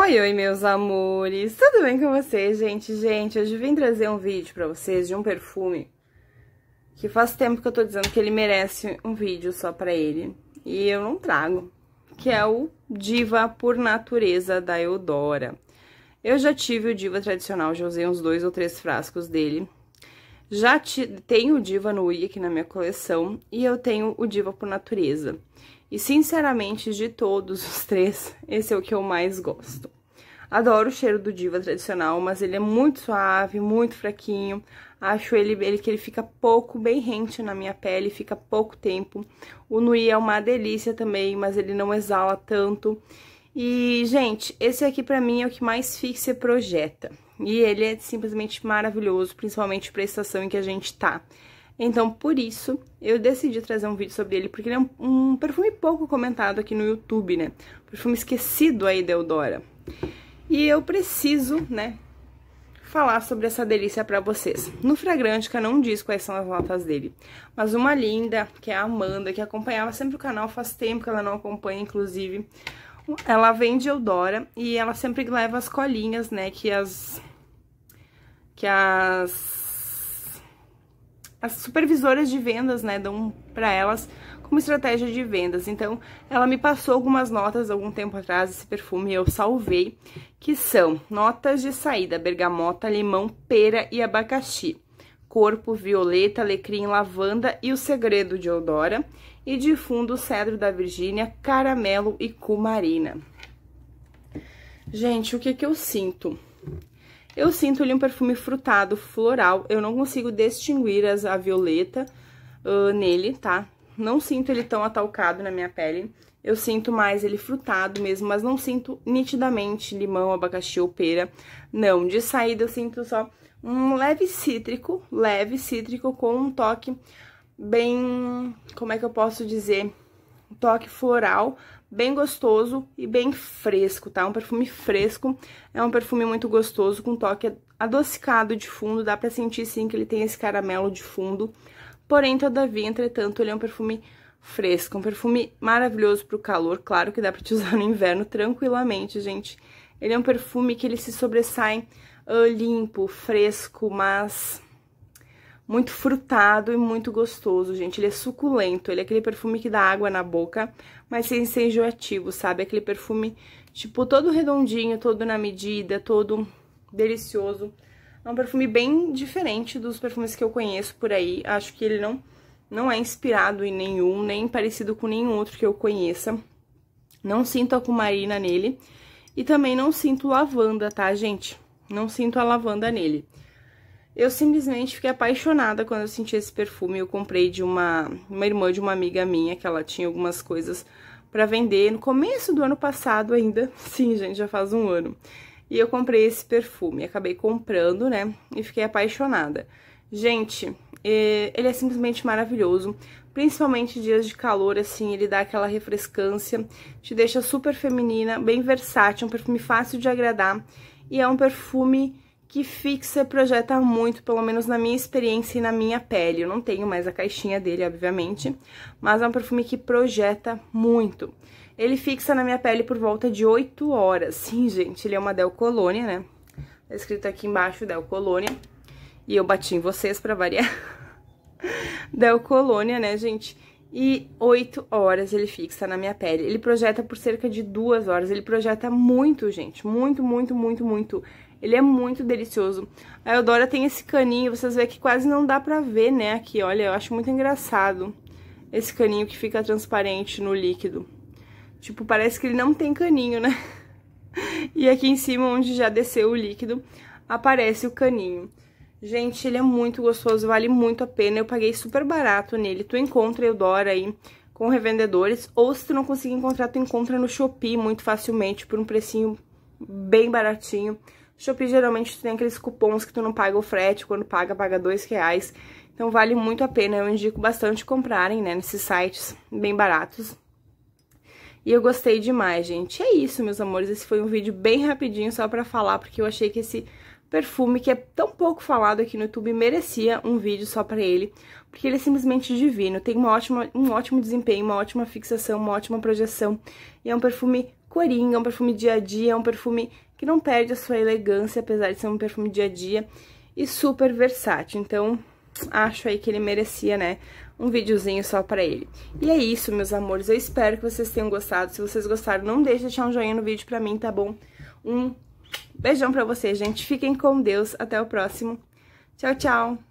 Oi, oi, meus amores! Tudo bem com vocês, gente? Gente, hoje vim trazer um vídeo pra vocês de um perfume que faz tempo que eu tô dizendo que ele merece um vídeo só pra ele e eu não trago, que é o Diva por Natureza da Eudora. Eu já tive o Diva tradicional, já usei uns dois ou três frascos dele. Já tenho o Diva no I aqui na minha coleção e eu tenho o Diva por Natureza. E, sinceramente, de todos os três, esse é o que eu mais gosto. Adoro o cheiro do Diva tradicional, mas ele é muito suave, muito fraquinho. Acho ele, ele que ele fica pouco, bem rente na minha pele, fica pouco tempo. O Nui é uma delícia também, mas ele não exala tanto. E, gente, esse aqui pra mim é o que mais fixa e projeta. E ele é simplesmente maravilhoso, principalmente pra estação em que a gente tá. Então, por isso, eu decidi trazer um vídeo sobre ele, porque ele é um, um perfume pouco comentado aqui no YouTube, né? Perfume esquecido aí da Eudora. E eu preciso, né, falar sobre essa delícia pra vocês. No Fragrântica não diz quais são as notas dele, mas uma linda, que é a Amanda, que acompanhava sempre o canal, faz tempo que ela não acompanha, inclusive, ela vem de Eudora e ela sempre leva as colinhas, né, que as... que as as supervisoras de vendas, né, dão para elas como estratégia de vendas. Então, ela me passou algumas notas algum tempo atrás, esse perfume eu salvei, que são notas de saída, bergamota, limão, pera e abacaxi. Corpo, violeta, alecrim, lavanda e o segredo de Eudora. E de fundo, cedro da Virgínia, caramelo e cumarina. Gente, o que que eu sinto? Eu sinto ali um perfume frutado, floral. Eu não consigo distinguir as, a violeta uh, nele, tá? Não sinto ele tão atalcado na minha pele. Eu sinto mais ele frutado mesmo, mas não sinto nitidamente limão, abacaxi ou pera. Não, de saída eu sinto só um leve cítrico, leve cítrico com um toque bem, como é que eu posso dizer? Um toque floral, bem gostoso e bem fresco, tá? Um perfume fresco, é um perfume muito gostoso, com toque adocicado de fundo, dá pra sentir sim que ele tem esse caramelo de fundo, porém, todavia, entretanto, ele é um perfume fresco, um perfume maravilhoso pro calor, claro que dá pra te usar no inverno tranquilamente, gente. Ele é um perfume que ele se sobressai uh, limpo, fresco, mas muito frutado e muito gostoso, gente. Ele é suculento, ele é aquele perfume que dá água na boca, mas sem ser enjoativo, sabe? Aquele perfume, tipo, todo redondinho, todo na medida, todo delicioso. É um perfume bem diferente dos perfumes que eu conheço por aí. Acho que ele não, não é inspirado em nenhum, nem parecido com nenhum outro que eu conheça. Não sinto a cumarina nele. E também não sinto lavanda, tá, gente? Não sinto a lavanda nele. Eu simplesmente fiquei apaixonada quando eu senti esse perfume. Eu comprei de uma, uma irmã de uma amiga minha, que ela tinha algumas coisas para vender no começo do ano passado ainda. Sim, gente, já faz um ano. E eu comprei esse perfume. Acabei comprando, né? E fiquei apaixonada. Gente, ele é simplesmente maravilhoso. Principalmente dias de calor, assim, ele dá aquela refrescância, te deixa super feminina, bem versátil, um perfume fácil de agradar. E é um perfume que fixa e projeta muito, pelo menos na minha experiência e na minha pele. Eu não tenho mais a caixinha dele, obviamente, mas é um perfume que projeta muito. Ele fixa na minha pele por volta de 8 horas. Sim, gente, ele é uma Del Colônia, né? Tá escrito aqui embaixo Del Colônia. E eu bati em vocês pra variar. Del Colônia, né, gente? E 8 horas ele fixa na minha pele. Ele projeta por cerca de 2 horas. Ele projeta muito, gente. Muito, muito, muito, muito. Ele é muito delicioso. A Eudora tem esse caninho, vocês veem que quase não dá pra ver, né, aqui, olha, eu acho muito engraçado. Esse caninho que fica transparente no líquido. Tipo, parece que ele não tem caninho, né? E aqui em cima, onde já desceu o líquido, aparece o caninho. Gente, ele é muito gostoso, vale muito a pena. Eu paguei super barato nele. Tu encontra Eudora aí com revendedores, ou se tu não conseguir encontrar, tu encontra no Shopee muito facilmente, por um precinho bem baratinho. Shopee geralmente tem aqueles cupons que tu não paga o frete, quando paga, paga dois reais. Então vale muito a pena, eu indico bastante comprarem, né, nesses sites bem baratos. E eu gostei demais, gente. É isso, meus amores, esse foi um vídeo bem rapidinho só pra falar, porque eu achei que esse perfume que é tão pouco falado aqui no YouTube, merecia um vídeo só pra ele, porque ele é simplesmente divino, tem uma ótima, um ótimo desempenho, uma ótima fixação, uma ótima projeção, e é um perfume coringa, é um perfume dia a dia, é um perfume que não perde a sua elegância, apesar de ser um perfume dia a dia, e super versátil, então acho aí que ele merecia, né, um videozinho só pra ele. E é isso, meus amores, eu espero que vocês tenham gostado, se vocês gostaram, não deixe de deixar um joinha no vídeo pra mim, tá bom? Um beijão pra vocês, gente, fiquem com Deus, até o próximo, tchau, tchau!